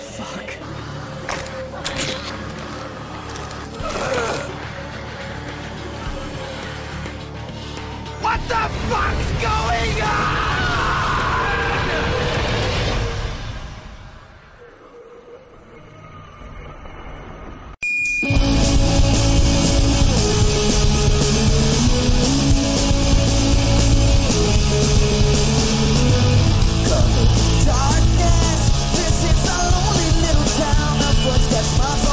fuck? The footsteps